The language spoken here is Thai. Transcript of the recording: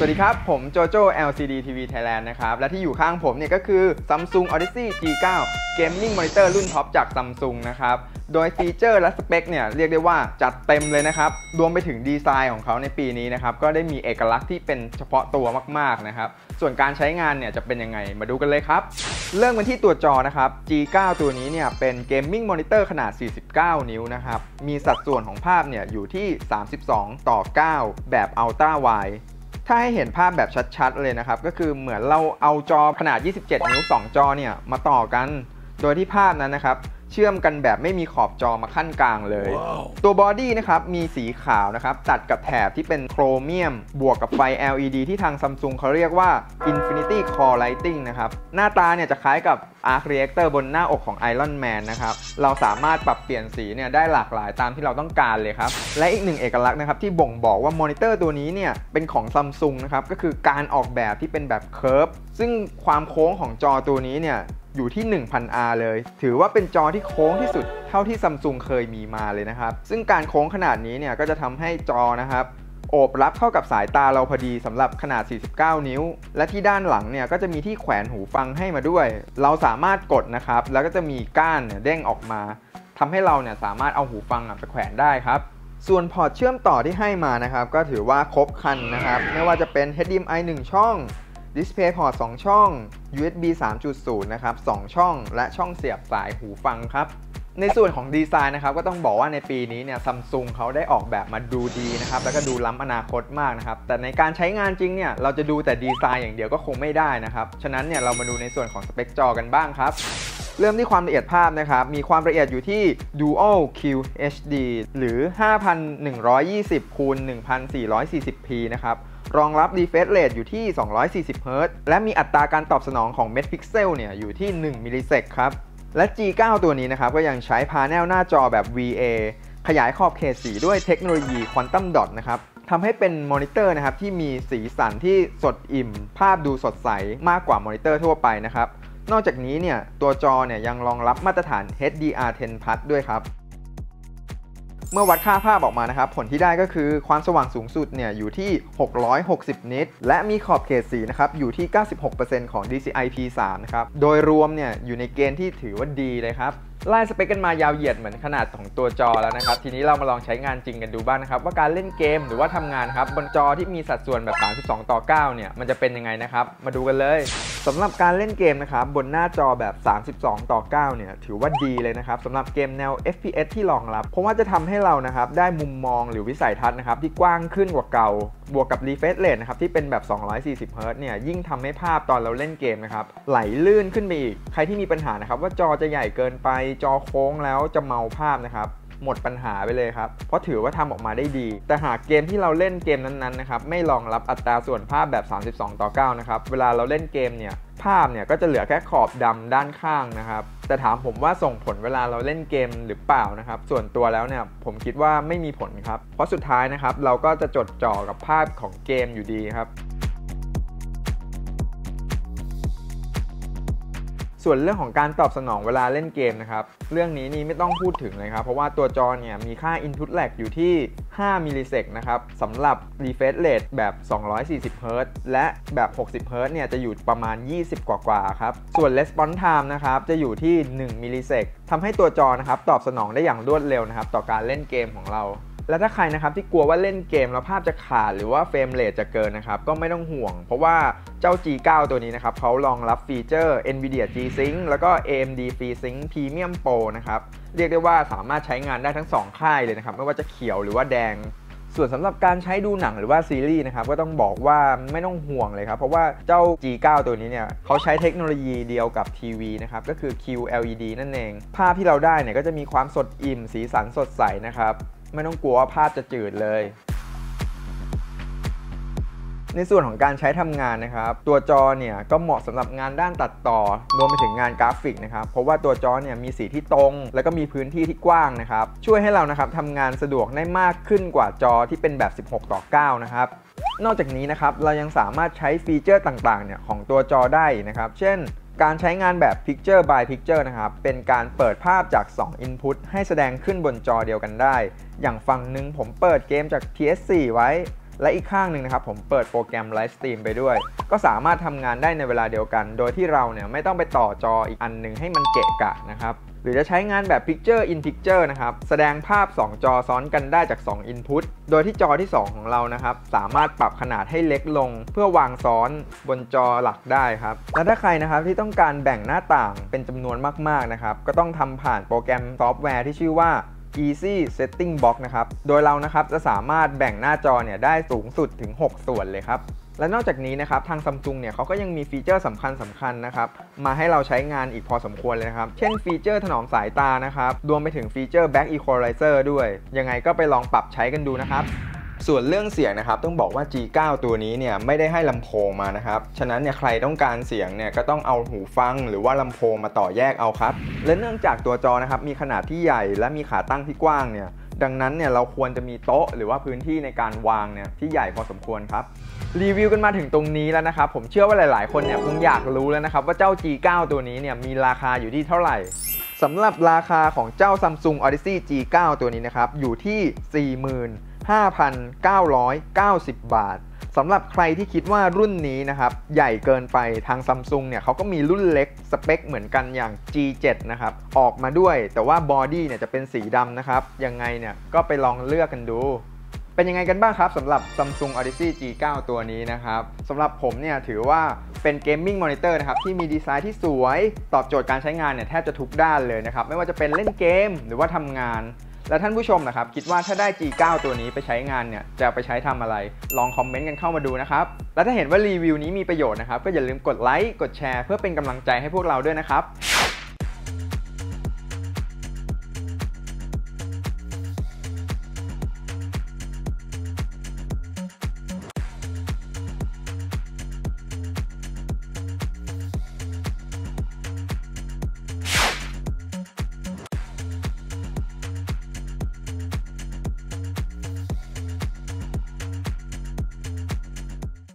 สวัสดีครับ ผมโจโจ้ LCD TV Thailand นะครับ และที่อยู่ข้างผมเนี่ยก็คือ Samsung Odyssey G9 Gaming Monitor รุ่นท็อปจาก Samsung นะครับ โดยฟีเจอร์และสเปคเนี่ยเรียกได้ว่าจัดเต็มเลยนะครับ รวมไปถึงดีไซน์ของเขาในปีนี้นะครับ ก็ได้มีเอกลักษณ์ที่เป็นเฉพาะตัวมากๆนะครับ ส่วนการใช้งานเนี่ยจะเป็นยังไงมาดูกันเลยครับ เริ่มกันที่ตัวจอนะครับ G9 ตัวนี้เนี่ยเป็น Gaming Monitor ขนาด 49 นิ้วนะครับ มีสัดส่วนของภาพเนี่ยอยู่ที่ 32 ต่อ 9 แบบ Ultra Wide ถ้าให้เห็นภาพแบบชัดๆเลยนะครับ ก็คือเหมือนเราเอาจอขนาด 27 นิ้ว 2 จอเนี่ยมาต่อกัน โดยที่ภาพนั้นนะครับ เชื่อมกันแบบไม่มีขอบจอมาคั่นกลางเลย Wow. ตัวบอดี้นะครับมีสีขาวนะครับตัดกับแถบที่เป็นโครเมียม บวกกับไฟ LED ที่ทาง Samsung เขาเรียกว่า Infinity Core Lighting นะครับหน้าตาเนี่ยจะคล้ายกับ Arc Reactor บนหน้าอกของ Iron Man นะครับเราสามารถปรับเปลี่ยนสีเนี่ยได้หลากหลายตามที่เราต้องการเลยครับ และอีกหนึ่งเอกลักษณ์นะครับที่บ่งบอกว่ามอนิเตอร์ตัวนี้เนี่ยเป็นของ Samsung นะครับก็คือการออกแบบที่เป็นแบบเค r ร์ฟซึ่งความโค้งของจอตัวนี้เนี่ย อยู่ที่ 1000R เลย ถือว่าเป็นจอที่โค้งที่สุดเท่าที่ซัมซุงเคยมีมาเลยนะครับ ซึ่งการโค้งขนาดนี้เนี่ยก็จะทำให้จอนะครับโอบรับเข้ากับสายตาเราพอดีสำหรับขนาด 49 นิ้ว และที่ด้านหลังเนี่ยก็จะมีที่แขวนหูฟังให้มาด้วย เราสามารถกดนะครับ แล้วก็จะมีก้านเนี่ยเด้งออกมาทำให้เราเนี่ยสามารถเอาหูฟังไปแขวนได้ครับ ส่วนพอร์ตเชื่อมต่อที่ให้มานะครับ ก็ถือว่าครบครันนะครับ ไม่ว่าจะเป็น HDMI 1 ช่อง DisplayPort 2 ช่อง USB 3.0 นะครับ 2 ช่อง และช่องเสียบสายหูฟังครับ ในส่วนของดีไซน์นะครับ ก็ต้องบอกว่าในปีนี้เนี่ยซัมซุงเขาได้ออกแบบมาดูดีนะครับ แล้วก็ดูล้ำอนาคตมากนะครับ แต่ในการใช้งานจริงเนี่ย เราจะดูแต่ดีไซน์อย่างเดียวก็คงไม่ได้นะครับ ฉะนั้นเนี่ยเรามาดูในส่วนของสเปคจอกันบ้างครับเริ่มที่ความละเอียดภาพนะครับ มีความละเอียดอยู่ที่ Dual QHD หรือ 5120คูณ 1440p นะครับ รองรับ refresh rate อยู่ที่ 240 Hz และมีอัตราการตอบสนองของเม็ดพิกเซลเนี่ยอยู่ที่ 1 millisec ครับ และ G9 ตัวนี้นะครับก็ยังใช้ panel หน้าจอแบบ VA ขยายขอบเขตสีด้วยเทคโนโลยี Quantum Dot นะครับทำให้เป็นมอนิเตอร์นะครับที่มีสีสันที่สดอิ่ม ภาพดูสดใสมากกว่ามอนิเตอร์ทั่วไปนะครับนอกจากนี้เนี่ยตัวจอเนี่ยยังรองรับมาตรฐาน HDR10 Plus ด้วยครับ เมื่อวัดค่าภาพออกมานะครับ ผลที่ได้ก็คือความสว่างสูงสุดเนี่ยอยู่ที่ 660 นิต และมีขอบเขตสีนะครับอยู่ที่ 96%ของ DCI P3 นะครับ โดยรวมเนี่ยอยู่ในเกณฑ์ที่ถือว่าดีเลยครับ ไล่สเปคกันมายาวเหยียดเหมือนขนาดของตัวจอแล้วนะครับ ทีนี้เรามาลองใช้งานจริงกันดูบ้างนะครับ ว่าการเล่นเกมหรือว่าทำงานครับบนจอที่มีสัดส่วนแบบ 32 ต่อ 9 เนี่ย มันจะเป็นยังไงนะครับ มาดูกันเลยสำหรับการเล่นเกมนะครับบนหน้าจอแบบ 32 ต่อ 9 เนี่ย ถือว่าดีเลยนะครับสำหรับเกมแนว FPS ที่รองรับ เพราะว่าจะทำให้เรานะครับได้มุมมองหรือวิสัยทัศน์นะครับที่กว้างขึ้นกว่าเก่า บวกกับ refresh rate นะครับที่เป็นแบบ 240 Hz เนี่ยยิ่งทำให้ภาพตอนเราเล่นเกมนะครับไหลลื่นขึ้นไปอีก ใครที่มีปัญหานะครับว่าจอจะใหญ่เกินไปจอโค้งแล้วจะเมาภาพนะครับหมดปัญหาไปเลยครับ เพราะถือว่าทำออกมาได้ดี แต่หากเกมที่เราเล่นเกมนั้นๆนะครับ ไม่รองรับอัตราส่วนภาพแบบ 32 ต่อ 9 นะครับ เวลาเราเล่นเกมเนี่ย ภาพเนี่ยก็จะเหลือแค่ขอบดำด้านข้างนะครับ แต่ถามผมว่าส่งผลเวลาเราเล่นเกมหรือเปล่านะครับ ส่วนตัวแล้วเนี่ยผมคิดว่าไม่มีผลครับ เพราะสุดท้ายนะครับเราก็จะจดจ่อกับภาพของเกมอยู่ดีครับ ส่วนเรื่องของการตอบสนองเวลาเล่นเกมนะครับ เรื่องนี้นี่ไม่ต้องพูดถึงเลยครับ เพราะว่าตัวจอเนี่ยมีค่า input lag อยู่ที่ 5 millisec นะครับสำหรับ refresh rate แบบ 240 Hz และแบบ 60 Hz เนี่ยจะอยู่ประมาณ 20 กว่าๆครับ ส่วน response time นะครับจะอยู่ที่ 1 millisec ทำให้ตัวจอนะครับตอบสนองได้อย่างรวดเร็วนะครับ ต่อการเล่นเกมของเรา และถ้าใครนะครับที่กลัวว่าเล่นเกมแล้วภาพจะขาดหรือว่า frame rate จะเกินนะครับก็ไม่ต้องห่วง เพราะว่าเจ้า G9 ตัวนี้นะครับเขารองรับฟีเจอร์ NVIDIA G-Sync แล้วก็ AMD FreeSync Premium Pro นะครับเรียกได้ว่าสามารถใช้งานได้ทั้ง 2 ค่ายเลยนะครับไม่ว่าจะเขียวหรือว่าแดงส่วนสำหรับการใช้ดูหนังหรือว่าซีรีส์นะครับก็ต้องบอกว่าไม่ต้องห่วงเลยครับ เพราะว่าเจ้า G9 ตัวนี้เนี่ยเขาใช้เทคโนโลยีเดียวกับทีวีนะครับก็คือ QLED นั่นเอง ภาพที่เราได้เนี่ยก็จะมีความสดอิ่มสีสันสดใสนะครับ ไม่ต้องกลัวว่าภาพจะจืดเลย ในส่วนของการใช้ทำงานนะครับ ตัวจอเนี่ยก็เหมาะสำหรับงานด้านตัดต่อ รวมไปถึงงานกราฟิกนะครับ เพราะว่าตัวจอเนี่ยมีสีที่ตรง แล้วก็มีพื้นที่ที่กว้างนะครับ ช่วยให้เรานะครับทำงานสะดวกได้มากขึ้นกว่าจอที่เป็นแบบ 16 ต่อ 9 นะครับนอกจากนี้นะครับเรายังสามารถใช้ฟีเจอร์ต่างๆเนี่ยของตัวจอได้นะครับ เช่น การใช้งานแบบ Picture by Picture นะครับ เป็นการเปิดภาพจาก 2 Input ให้แสดงขึ้นบนจอเดียวกันได้ อย่างฝั่งหนึ่งผมเปิดเกมจาก PS4 ไว้ และอีกข้างหนึ่งนะครับ ผมเปิดโปรแกรมไลฟ์สตรีมไปด้วย ก็สามารถทำงานได้ในเวลาเดียวกัน โดยที่เราเนี่ยไม่ต้องไปต่อจออีกอันหนึ่งให้มันเกะกะนะครับ รือจะใช้งานแบบ Picture in Picture นะครับ แสดงภาพ 2 จอซ้อนกันได้จาก 2 Input โดยที่จอที่ 2 ของเรานะครับ สามารถปรับขนาดให้เล็กลง เพื่อวางซ้อนบนจอหลักได้ครับ และถ้าใครนะครับที่ต้องการแบ่งหน้าต่างเป็นจำนวนมากๆนะครับ ก็ต้องทำผ่านโปรแกรมซอฟต์แวร์ที่ชื่อว่า Easy Setting Box นะครับ โดยเรานะครับจะสามารถแบ่งหน้าจอเนี่ยได้สูงสุดถึง 6 ส่วนเลยครับ และนอกจากนี้นะครับทางซัมซุงเนี่ยเขาก็ยังมีฟีเจอร์สำคัญสำคัญนะครับมาให้เราใช้งานอีกพอสมควรเลยนะครับ เช่นฟีเจอร์ถนอมสายตานะครับรวมไปถึงฟีเจอร์ Black Equalizer ด้วย ยังไงก็ไปลองปรับใช้กันดูนะครับส่วนเรื่องเสียงนะครับต้องบอกว่า G9 ตัวนี้เนี่ยไม่ได้ให้ลำโพงมานะครับ ฉะนั้นเนี่ยใครต้องการเสียงเนี่ยก็ต้องเอาหูฟังหรือว่าลำโพงมาต่อแยกเอาครับ และเนื่องจากตัวจอนะครับมีขนาดที่ใหญ่และมีขาตั้งที่กว้างเนี่ย ดังนั้นเนี่ยเราควรจะมีโต๊ะหรือว่าพื้นที่ในการวางเนี่ยที่ใหญ่พอสมควรครับรีวิวกันมาถึงตรงนี้แล้วนะครับ ผมเชื่อว่าหลาย ๆ คนเนี่ยคงอยากรู้แล้วนะครับ ว่าเจ้า G9 ตัวนี้เนี่ยมีราคาอยู่ที่เท่าไหร่สำหรับราคาของเจ้า Samsung Odyssey G9 ตัวนี้นะครับ อยู่ที่ 45,990 บาท สำหรับใครที่คิดว่ารุ่นนี้นะครับ ใหญ่เกินไปทางซัมซุงเนี่ยเขาก็มีรุ่นเล็กสเปคเหมือนกันอย่าง G7 นะครับ ออกมาด้วย แต่ว่า body เนี่ยจะเป็นสีดำนะครับ ยังไงเนี่ยก็ไปลองเลือกกันดู เป็นยังไงกันบ้างครับสำหรับ Samsung Odyssey G9 ตัวนี้นะครับสำหรับผมเนี่ยถือว่าเป็น gaming monitor นะครับที่มีดีไซน์ที่สวย ตอบโจทย์การใช้งานเนี่ยแทบจะทุกด้านเลยนะครับไม่ว่าจะเป็นเล่นเกมหรือว่าทำงาน แล้วท่านผู้ชมนะครับ คิดว่าถ้าได้ G9 ตัวนี้ไปใช้งานเนี่ย จะไปใช้ทำอะไร ลองคอมเมนต์กันเข้ามาดูนะครับ และถ้าเห็นว่ารีวิวนี้มีประโยชน์นะครับ ก็อย่าลืมกดไลค์ กดแชร์ เพื่อเป็นกำลังใจให้พวกเราด้วยนะครับ